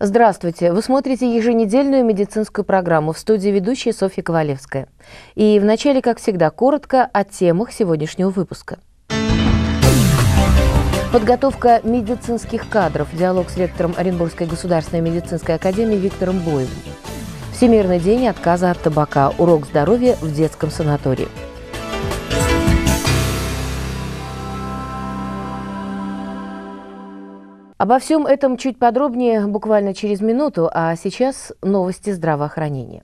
Здравствуйте! Вы смотрите еженедельную медицинскую программу в студии ведущая Софья Ковалевская. И вначале, как всегда, коротко о темах сегодняшнего выпуска. Подготовка медицинских кадров. Диалог с ректором Оренбургской государственной медицинской академии Виктором Боевым. Всемирный день отказа от табака. Урок здоровья в детском санатории. Обо всем этом чуть подробнее буквально через минуту, а сейчас новости здравоохранения.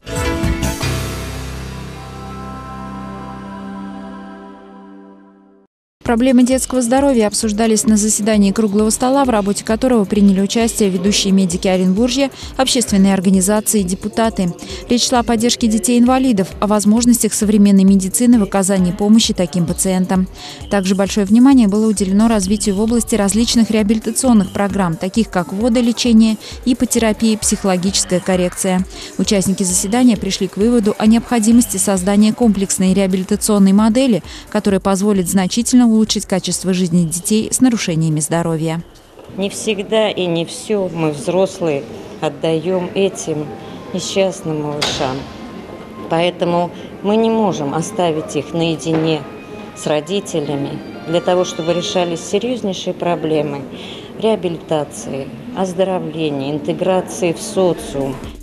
Проблемы детского здоровья обсуждались на заседании круглого стола, в работе которого приняли участие ведущие медики Оренбуржья, общественные организации и депутаты. Речь шла о поддержке детей-инвалидов, о возможностях современной медицины в оказании помощи таким пациентам. Также большое внимание было уделено развитию в области различных реабилитационных программ, таких как водолечение, ипотерапия, психологическая коррекция. Участники заседания пришли к выводу о необходимости создания комплексной реабилитационной модели, которая позволит значительно улучшить улучшить качество жизни детей с нарушениями здоровья. Не всегда и не все мы, взрослые, отдаем этим несчастным малышам. Поэтому мы не можем оставить их наедине с родителями для того, чтобы решались серьезнейшие проблемы реабилитации, оздоровления, интеграции в социум –